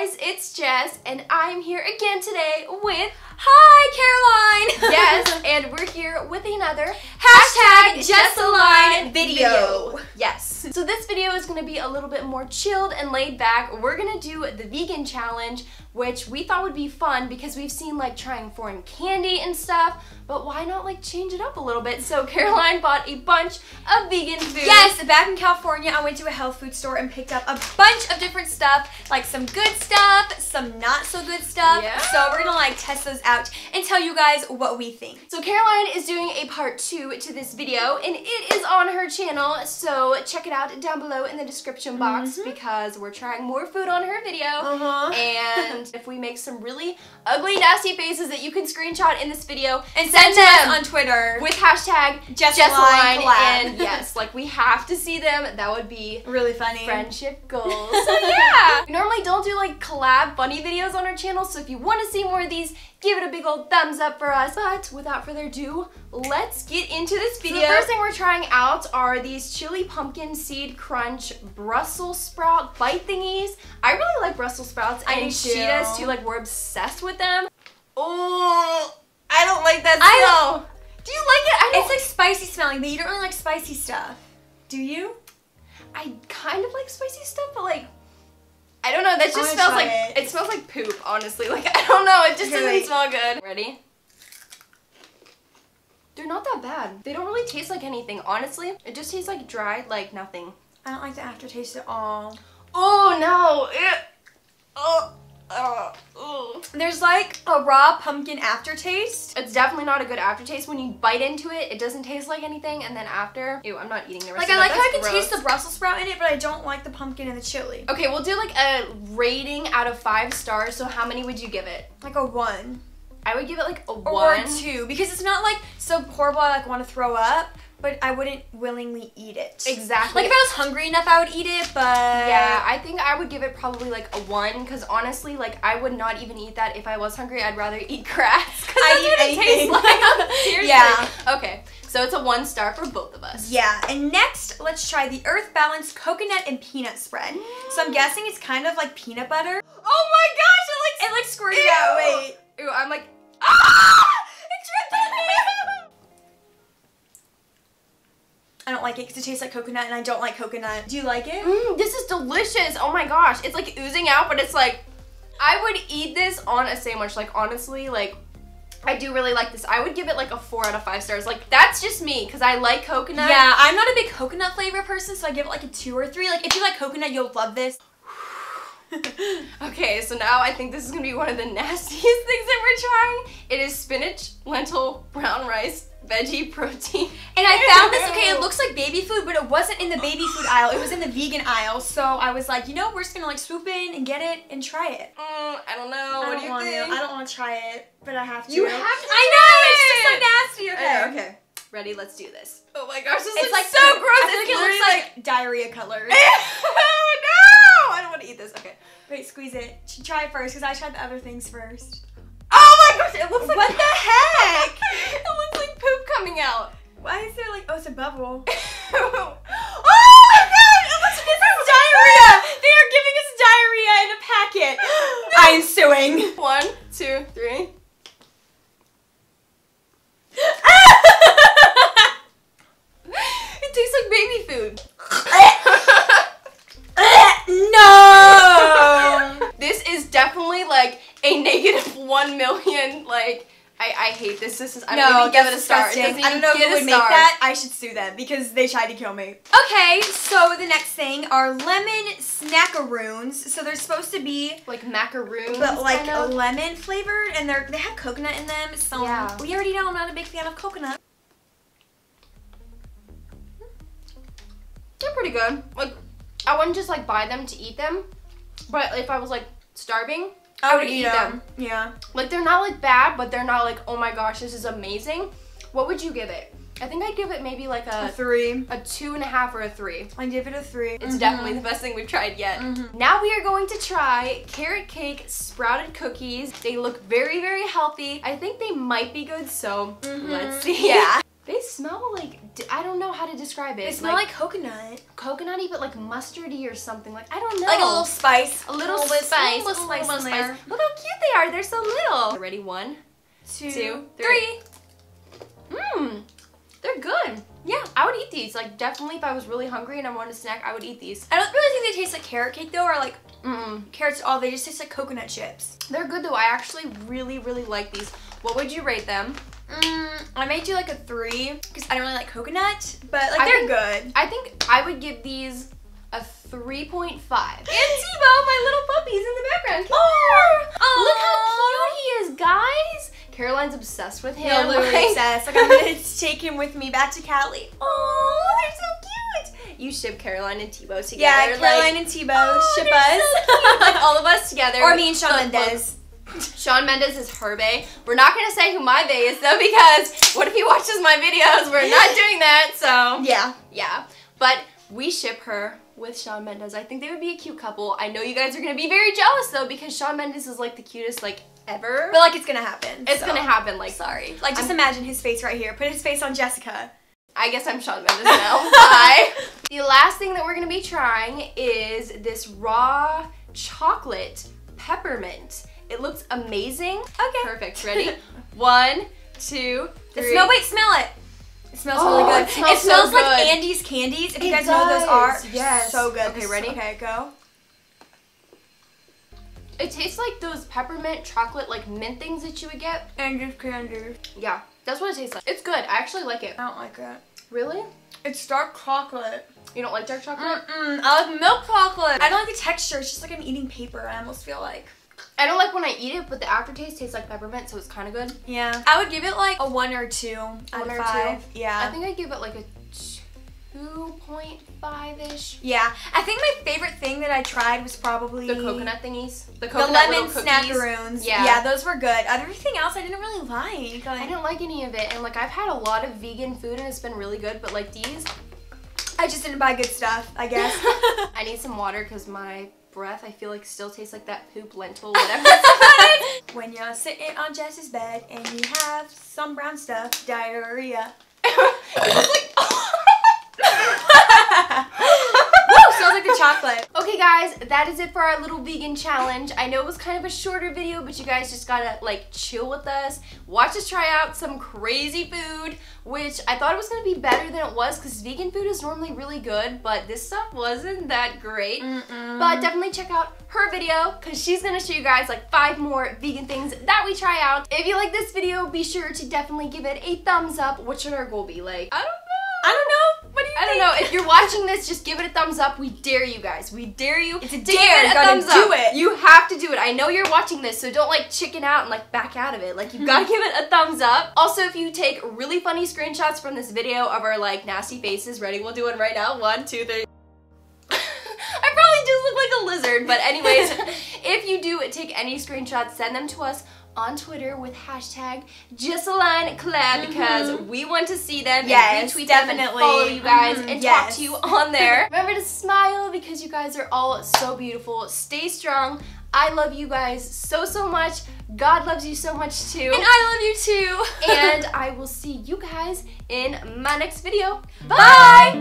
guys, it's Jess, and I'm here again today with Hi, Caroline! yes, and we're here with another Hashtag Just Align video. Yes. So this video is gonna be a little bit more chilled and laid back. We're gonna do the vegan challenge, which we thought would be fun because we've seen like trying foreign candy and stuff, but why not like change it up a little bit? So Caroline bought a bunch of vegan food. Yes, back in California, I went to a health food store and picked up a bunch of different stuff, like some good stuff, some not so good stuff. Yeah. So we're gonna like test those out and tell you guys what we think. So Caroline is doing a part two to this video and it is on her channel so check it out down below in the description box Mhm. because we're trying more food on her video Uh-huh. and if we make some really ugly nasty faces that you can screenshot in this video And send send them on Twitter. with hashtag Just Align and yes like we have to see them that would be really funny. friendship goals. So yeah. We normally don't do like collab funny videos on our channel, so if you want to see more of these, give it a big old thumbs up for us. But without further ado, let's get into this video. the the first thing we're trying out are these chili pumpkin seed crunch Brussels sprout bite thingies. I really like Brussels sprouts I and do she too. does too. Like we're obsessed with them. Oh, I don't like that I smell. Do you like it? I don't. It's like spicy smelling, but you don't really like spicy stuff. Do you? I kind of like spicy stuff, but like I don't know. That just smells like it. it. smells like poop. Honestly, like I don't know. It just Okay, doesn't wait. smell good. Ready? They're not that bad. They don't really taste like anything. Honestly, it just tastes like dried, like nothing. I don't like the aftertaste at all. Oh no! It, oh, oh, oh. There's like a raw pumpkin aftertaste. It's definitely not a good aftertaste. When you bite into it, it doesn't taste like anything, and then after, ew, I'm not eating the rest. Like I like how I can taste the Brussels sprout in it, but I don't like the pumpkin and the chili. Okay, we'll do like a rating out of five stars. So how many would you give it? Like a one I would give it like a one. or two because it's not like so horrible. I like want to throw up, but I wouldn't willingly eat it. Exactly. Like if I was hungry enough, I would eat it, but yeah, I think I would give it probably like a one because honestly, like I would not even eat that if I was hungry. I'd rather eat grass because that's eat what it tastes like. Seriously. Yeah. Okay, so it's a one star for both of us. Yeah, and next, let's try the Earth Balanced Coconut and Peanut Spread. So I'm guessing it's kind of like peanut butter. Oh my gosh! It It like squirted Ew. out. Wait. Ew, I'm like. Ah! I don't like it because it tastes like coconut, and I don't like coconut. Do you like it? Mm, this is delicious. Oh my gosh. It's like oozing out, but it's like I would eat this on a sandwich. Like honestly, like I do really like this. I would give it like a four out of five stars. Like that's just me because I like coconut. Yeah, I'm not a big coconut flavor person, so I give it like a two or three. Like if you like coconut, you'll love this. Okay, so now I think this is gonna be one of the nastiest things that we're trying. It is spinach, lentil, brown rice, veggie protein. And I found this, okay, it looks like baby food, but it wasn't in the baby food aisle. It was in the vegan aisle. So I was like, you know, we're just gonna like swoop in and get it and try it. Mm, I don't know. I what don't do you want think? to. I don't want to try it, but I have to. You have to I know. It's just so nasty. Okay. know, okay. Ready? Let's do this. Oh my gosh, this It's looks like so gross. I like it looks literally like diarrhea colors. oh no! I don't want to eat this. Okay. Wait, squeeze it. Try it first, because I tried the other things first. Oh my gosh, it looks like What the heck? it looks like poop coming out. Why is there like oh it's a bubble? oh my god, it looks like diarrhea! They are giving us diarrhea in a packet. I am suing. One, two, three. It tastes like baby food. no! this is definitely like a negative one million. Like I, I hate this. This is I don't no, give it a star. It I don't know if who would make that. I should sue them because they tried to kill me. Okay, so the next thing are lemon snackaroons. So they're supposed to be Like macaroons, but like lemon flavored and they're they have coconut in them. So Yeah. we already know I'm not a big fan of coconut. They're pretty good. Like I wouldn't just like buy them to eat them, but if I was like starving, I would eat them. Yeah. Like they're not like bad, but they're not like oh my gosh this is amazing. What would you give it? I think I'd give it maybe like A a three. a two and a half or a three. I give it a three. It's definitely the best thing we've tried yet. Mhm. Now we are going to try carrot cake sprouted cookies. They look very, very healthy. I think they might be good, so Mhm. let's see. Yeah. They smell like I don't know how to describe it. They smell like, coconut. coconutty, but like mustardy or something. Like I don't know. Like a little spice. a little, bit- spice, A little spice little there. Look how cute they are. They're so little. Ready? One, Two, Two, three. Mmm. They're good. Yeah, I would eat these. Like definitely, if I was really hungry and I wanted a snack, I would eat these. I don't really think they taste like carrot cake though, or like Mm. carrots at all. They just taste like coconut chips. They're good though. I actually really, really like these. What would you rate them? Mm, I made you like a three because I don't really like coconut, but like I they're think- good. I think I would give these a 3.5. And Tebow, my little puppy's in the background. Come here. Look how cute he is, guys. Caroline's obsessed with him. Literally Like- obsessed. Like I'm gonna take him with me back to Cali. Oh, they're so cute. You ship Caroline and Tebow together. Yeah, like- Caroline and Tebow Oh, ship us. so like all of us together. or me and look. Mendes. Shawn Mendes is her bae. We're not gonna say who my bae is though because what if he watches my videos? We're not doing that. So Yeah. yeah, but we ship her with Shawn Mendes. I think they would be a cute couple. I know you guys are gonna be very jealous though because Shawn Mendes is like the cutest like ever. But like it's gonna happen. it's so. gonna happen. Like Sorry. Like just I'm- imagine his face right here. Put his face on Jessica. I guess I'm Shawn Mendes now. Bye. The last thing that we're gonna be trying is this raw chocolate peppermint. It looks amazing. Okay. Perfect. Ready? One, two, The smell. Wait, smell it. It smells Oh, really good. it smells so like good. Andes candies. If you It guys know what those are, does, yes. so good. Okay, ready? Okay, go. It tastes like those peppermint chocolate like mint things that you would get. Andes candies. Yeah, that's what it tastes like. It's good. I actually like it. I don't like it. Really? It's dark chocolate. You don't like dark chocolate? Mm-mm. I like milk chocolate. I don't like the texture. It's just like I'm eating paper. I almost feel like. I don't like when I eat it, but the aftertaste tastes like peppermint, so it's kind of good. Yeah. I would give it like a one or two out One of or five. Yeah. I think I'd give it like a 2.5-ish. yeah. I think my favorite thing that I tried was probably The coconut thingies. The The coconut lemon little snackaroons. Yeah. Yeah, those were good. Everything else I didn't really like. I didn't like any of it, and like I've had a lot of vegan food and it's been really good, but like these, I just didn't buy good stuff, I guess. I need some water because my breath I feel like still tastes like that poop lentil whatever. when you're sitting on Jess's bed and you have some brown stuff, diarrhea. like. Woo! Smells like the chocolate. Okay guys, that is it for our little vegan challenge. I know it was kind of a shorter video, but you guys just gotta like chill with us. Watch us try out some crazy food, which I thought it was gonna be better than it was because vegan food is normally really good, but this stuff wasn't that great. But definitely check out her video because she's gonna show you guys like five more vegan things that we try out. If you like this video, be sure to definitely give it a thumbs up. What should our goal be? Like, I don't know. I don't know. What do you I don't know. If you're watching this, just give it a thumbs up. We dare you guys. We dare you. It's a to dare. Give it You a gotta do it. You have to do it. I know you're watching this, so don't like chicken out and like back out of it. Like you've gotta hmm. give it a thumbs up. Also, if you take really funny screenshots from this video of our like nasty faces, ready? We'll do one right now. One, two, three. I probably just look like a lizard, but anyways, if you do take any screenshots, send them to us on Twitter with hashtag JustAlignCollab because we want to see them Yes, and retweet definitely. follow you guys Mhm, and yes. talk to you on there. Remember to smile because you guys are all so beautiful. Stay strong. I love you guys so, so much. God loves you so much too. And I love you too. and I will see you guys in my next video. Bye!